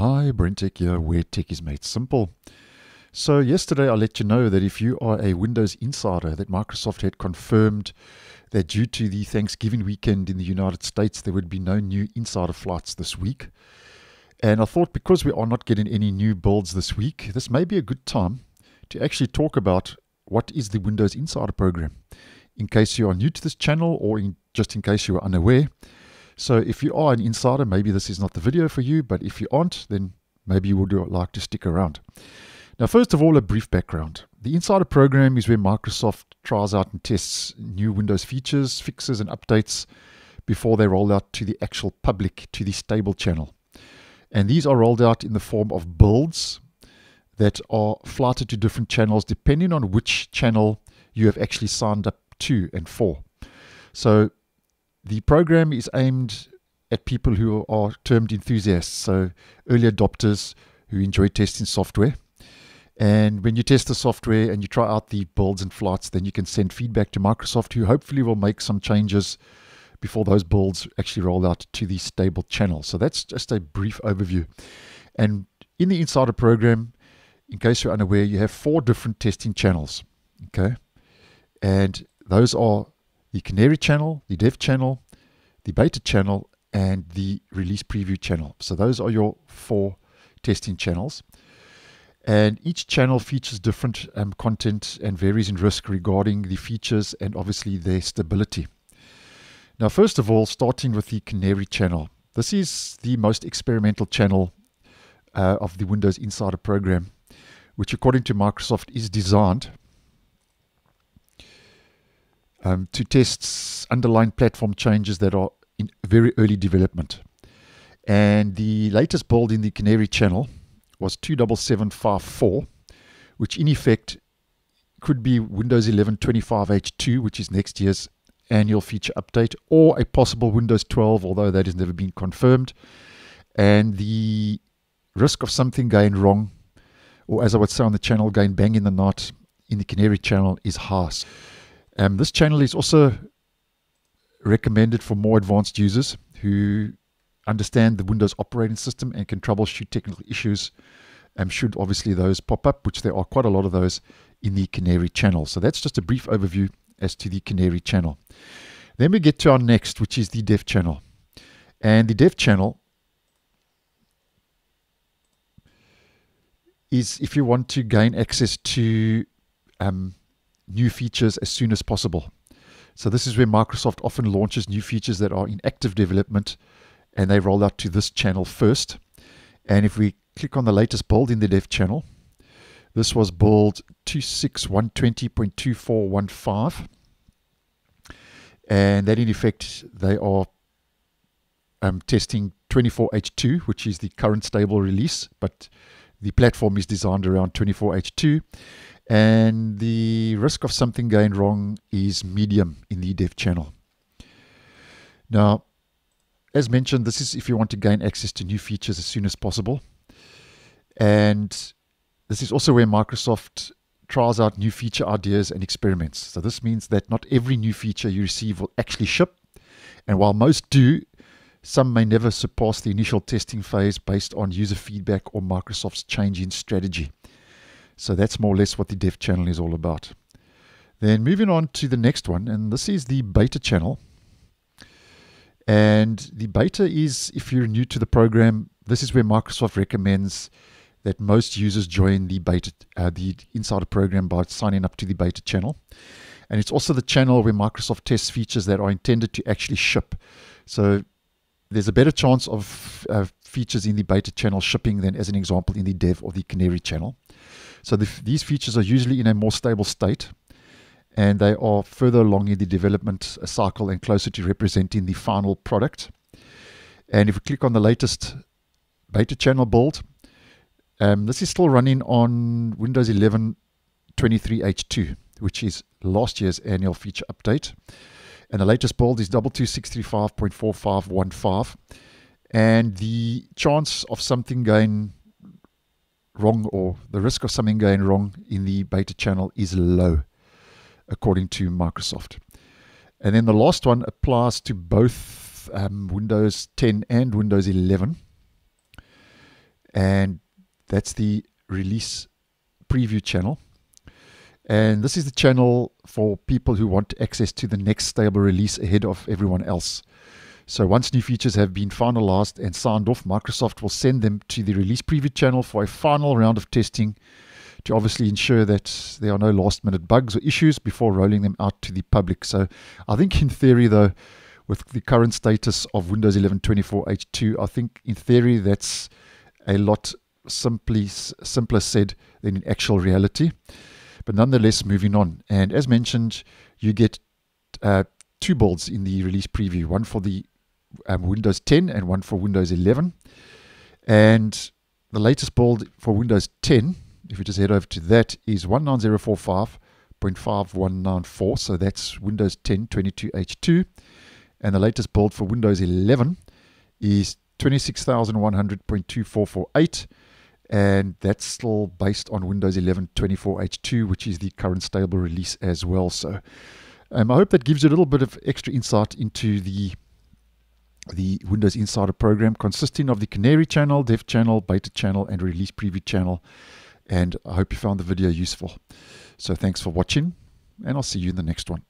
Hi, Brentech here, where tech is made simple. So yesterday I let you know that if you are a Windows insider, that Microsoft had confirmed that due to the Thanksgiving weekend in the United States, there would be no new insider flights this week. And I thought because we are not getting any new builds this week, this may be a good time to actually talk about what is the Windows Insider program. In case you are new to this channel or in, just in case you are unaware, so if you are an insider, maybe this is not the video for you, but if you aren't, then maybe you would like to stick around. Now, first of all, a brief background. The Insider program is where Microsoft tries out and tests new Windows features, fixes, and updates before they roll out to the actual public, to the stable channel. And these are rolled out in the form of builds that are flighted to different channels depending on which channel you have actually signed up to and for. So the program is aimed at people who are termed enthusiasts, so early adopters who enjoy testing software. And when you test the software and you try out the builds and flights, then you can send feedback to Microsoft, who hopefully will make some changes before those builds actually roll out to the stable channel. So that's just a brief overview. And in the Insider program, in case you're unaware, you have four different testing channels. Okay. And those are the Canary channel, the Dev channel, the Beta channel, and the Release Preview channel. So those are your four testing channels. And each channel features different um, content and varies in risk regarding the features and obviously their stability. Now, first of all, starting with the Canary channel. This is the most experimental channel uh, of the Windows Insider program, which according to Microsoft is designed um, to test underlying platform changes that are in very early development. And the latest build in the Canary channel was 27754, which in effect could be Windows 11 25H2, which is next year's annual feature update, or a possible Windows 12, although that has never been confirmed. And the risk of something going wrong, or as I would say on the channel, going bang in the knot in the Canary channel is high. Um, this channel is also recommended for more advanced users who understand the Windows operating system and can troubleshoot technical issues. Um, should obviously those pop up, which there are quite a lot of those in the Canary channel. So that's just a brief overview as to the Canary channel. Then we get to our next, which is the Dev channel. And the Dev channel is if you want to gain access to um, new features as soon as possible. So this is where Microsoft often launches new features that are in active development and they roll out to this channel first. And if we click on the latest build in the dev channel, this was build 26120.2415. And that in effect, they are um, testing 24H2, which is the current stable release, but the platform is designed around 24H2 and the risk of something going wrong is medium in the dev channel. Now, as mentioned, this is if you want to gain access to new features as soon as possible. And this is also where Microsoft trials out new feature ideas and experiments. So this means that not every new feature you receive will actually ship. And while most do, some may never surpass the initial testing phase based on user feedback or Microsoft's change in strategy. So that's more or less what the dev channel is all about. Then moving on to the next one, and this is the beta channel. And the beta is, if you're new to the program, this is where Microsoft recommends that most users join the beta, uh, the insider program by signing up to the beta channel. And it's also the channel where Microsoft tests features that are intended to actually ship. So there's a better chance of uh, features in the beta channel shipping than, as an example, in the dev or the canary channel. So the, these features are usually in a more stable state and they are further along in the development cycle and closer to representing the final product. And if we click on the latest beta channel build, um, this is still running on Windows 11 23H2, which is last year's annual feature update. And the latest build is 22635.4515. And the chance of something going wrong or the risk of something going wrong in the beta channel is low, according to Microsoft. And then the last one applies to both um, Windows 10 and Windows 11. and that's the release preview channel. And this is the channel for people who want access to the next stable release ahead of everyone else. So once new features have been finalized and signed off, Microsoft will send them to the release preview channel for a final round of testing to obviously ensure that there are no last minute bugs or issues before rolling them out to the public. So I think in theory though, with the current status of Windows 11 24H2, I think in theory that's a lot simply simpler said than in actual reality. But nonetheless, moving on. And as mentioned, you get uh, two builds in the release preview one for the um, Windows 10 and one for Windows 11. And the latest build for Windows 10, if we just head over to that, is 19045.5194. So that's Windows 10 22H2. And the latest build for Windows 11 is 26,100.2448 and that's still based on Windows 11 24H2, which is the current stable release as well. So um, I hope that gives you a little bit of extra insight into the the Windows Insider program, consisting of the Canary channel, Dev channel, Beta channel, and Release Preview channel. And I hope you found the video useful. So thanks for watching, and I'll see you in the next one.